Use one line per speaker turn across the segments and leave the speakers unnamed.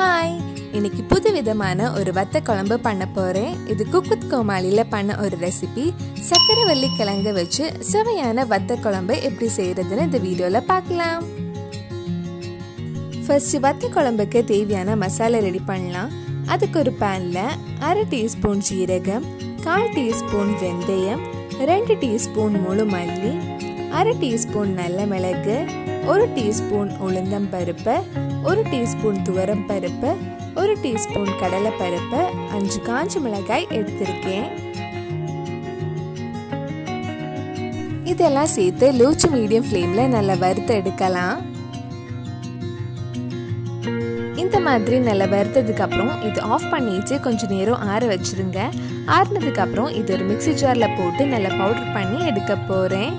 Hi இன்னைக்கு புது விதமான ஒரு வத்த குழம்பு பண்ண போறேன். இது குக்குத் கோமாளியில பண்ண ஒரு ரெசிபி சக்கரவள்ளி கிழங்கு வச்சு சுவையான வத்த குழம்பு எப்படி செய்யறதுன்னு இந்த வீடியோல பார்க்கலாம். ஃபர்ஸ்ட் வத்த குழம்புக்கு தேவையான மசாலா ரெடி பண்ணலாம். அதுக்கு ஒரு பேன்ல அரை டீஸ்பூன் ஜீரகம் கால் டீஸ்பூன் வெந்தயம் ரெண்டு டீஸ்பூன் முழு மல்லி அரை டீஸ்பூன் நல்ல மிளகு ஒரு டீஸ்பூன் உளுந்தம் பருப்பு ஒரு டீஸ்பூன் துவரம் பருப்பு ஒரு டீஸ்பூன் கடலை பருப்பு அஞ்சு காஞ்ச மிளகாய் எடுத்திருக்கேன் இதெல்லாம் சேர்த்து லூச்சு மீடியம் ஃப்ளேமில் நல்லா வறுத்து எடுக்கலாம் இந்த மாதிரி நல்லா வறுத்ததுக்கு அப்புறம் இது ஆஃப் பண்ணிட்டு கொஞ்சம் நேரம் ஆற வச்சிருங்க ஆறினதுக்கப்புறம் இது ஒரு மிக்சி ஜாரில் போட்டு நல்லா பவுடர் பண்ணி எடுக்க போகிறேன்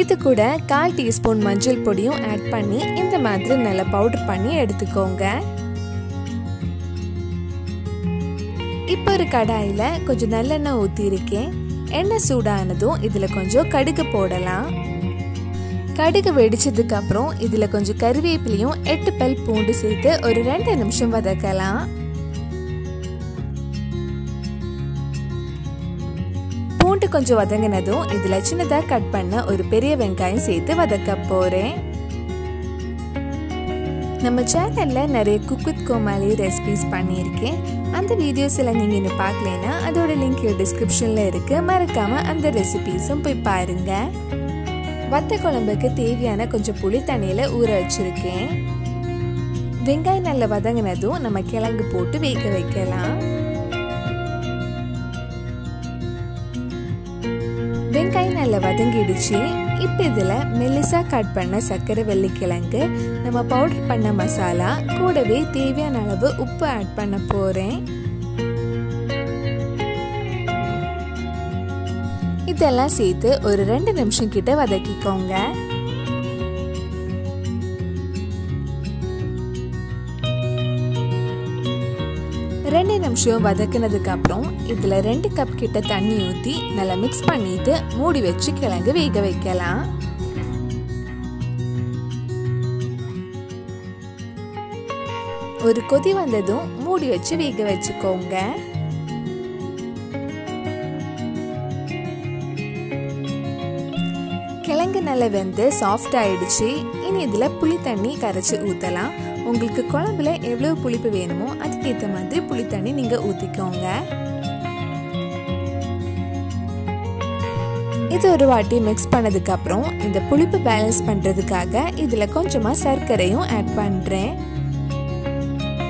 இது கூட கால் டீஸ்பூன் மஞ்சள் பொடியும் ஆட் பண்ணி இந்த மாதிரி நல்லா பவுடர் பண்ணி எடுத்துக்கோங்க. இப்போ ஒரு கடாயில் கொஞ்சம் நல்லெண்ணெய் ஊற்றிருக்கேன் எண்ணெய் சூடானதும் இதில் கொஞ்சம் கடுகு போடலாம். கடுகு வெடிச்சதுக்கப்புறம் இதில் கொஞ்சம் கருவேப்பிலையும் எட்டு பல் பூண்டு சேர்த்து ஒரு ரெண்டு நிமிஷம் வதக்கலாம். பூண்டு கொஞ்சம் வதங்கினதும் இதில் சின்னதாக கட் பண்ண ஒரு பெரிய வெங்காயம் சேர்த்து வதக்க போகிறேன் நம்ம சேனலில் நிறைய குக்குத் கோமாளி ரெசிபிஸ் பண்ணியிருக்கேன். அந்த வீடியோஸ் எல்லாம் நீங்கள் இன்னும் பார்க்கலனா அதோட லிங்க் டிஸ்கிரிப்ஷனில் இருக்குது மறக்காமல் அந்த ரெசிபீஸும் போய் பாருங்கள் வத்த குழம்புக்கு தேவையான கொஞ்சம் புளி தண்ணியில் ஊற வச்சுருக்கேன். வெங்காயம் நல்லா வதங்கினதும் நம்ம கிழங்கு போட்டு வேக வைக்கலாம். நல்லா வதங்கிடுச்சு. இப்போ இதில் மெல்லிசாக கட் பண்ண சர்க்கரை வெள்ளிக்கிழங்கு நம்ம பவுடர் பண்ண மசாலா கூடவே தேவையான அளவு உப்பு ஆட் பண்ண போகிறேன் இதெல்லாம் சேர்த்து ஒரு ரெண்டு நிமிஷம் கிட்ட வதக்கிக்கோங்க. ரெண்டு நிமிஷம் வதக்கினதுக்கு அப்புறம் இதில் ரெண்டு கப் கிட்ட தண்ணி ஊற்றி நல்லா மிக்ஸ் பண்ணிட்டு மூடி வச்சு கிழங்கு வேக வைக்கலாம். ஒரு கொதி வந்ததும் மூடி வச்சு வேக வச்சுக்கோங்க. கிழங்கு நல்லா வெந்து சாஃப்ட் ஆயிடுச்சு. இனி இதில் புளி தண்ணி கரைச்சி ஊற்றலாம் உங்களுக்கு குழம்புல எவ்வளோ புளிப்பு வேணுமோ அதுக்கேற்ற மாதிரி புளி தண்ணி நீங்கள் ஊற்றிக்கோங்க இது ஒரு வாட்டி மிக்ஸ் பண்ணதுக்கு அப்புறம் இந்த புளிப்பு பேலன்ஸ் பண்ணுறதுக்காக இதில் கொஞ்சமாக சர்க்கரையும் ஆட் பண்ணுறேன்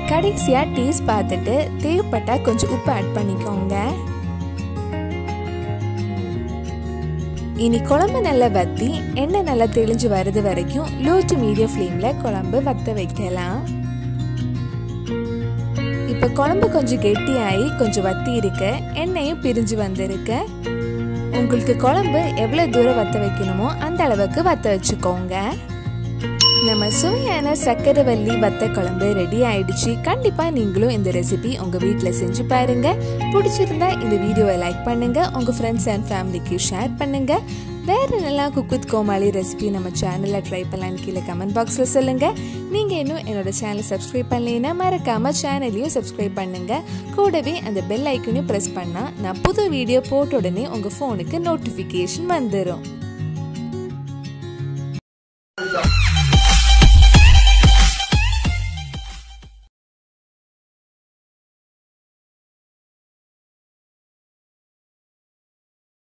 கடைசியாக டேஸ்ட் பார்த்துட்டு தேவைப்பட்டால் கொஞ்சம் உப்பு ஆட் பண்ணிக்கோங்க. இனி குழம்பு நல்லா வத்தி எண்ணெய் நல்லா தெளிஞ்சு வருது வரைக்கும் லோ டு மீடியம் ஃப்ளேமில் குழம்பு வத்த வைக்கலாம். இப்போ குழம்பு கொஞ்சம் கெட்டியாகி கொஞ்சம் வத்தி இருக்க எண்ணெயும் பிரிஞ்சு வந்திருக்க. உங்களுக்கு குழம்பு எவ்வளோ தூரம் வத்த வைக்கணுமோ அந்த அளவுக்கு வத்த வச்சுக்கோங்க. நம்ம சுவையான சக்கரவள்ளி வத்த குழம்பு ரெடி ஆயிடுச்சு. கண்டிப்பா நீங்களும் இந்த ரெசிபி உங்க வீட்டில் செஞ்சு பாருங்க. பிடிச்சிருந்தா இந்த வீடியோவை லைக் பண்ணுங்க. உங்க ஃப்ரெண்ட்ஸ் அண்ட் ஃபேமிலிக்கு ஷேர் பண்ணுங்க. வேற நல்லா குக்குத் கோமாளி ரெசிபி நம்ம சேனலில் ட்ரை பண்ணலான்னு கீழே கமெண்ட் பாக்ஸில் சொல்லுங்க. நீங்க இன்னும் என்னோட சேனலை சப்ஸ்கிரைப் பண்ணலைன்னா மறக்காம சேனலையும் சப்ஸ்கிரைப் பண்ணுங்க. கூடவே அந்த பெல் ஐக்கனையும் ப்ரெஸ் பண்ணா நான் புது வீடியோ போட்ட உடனே உங்க ஃபோனுக்கு நோட்டிஃபிகேஷன் வந்துடும்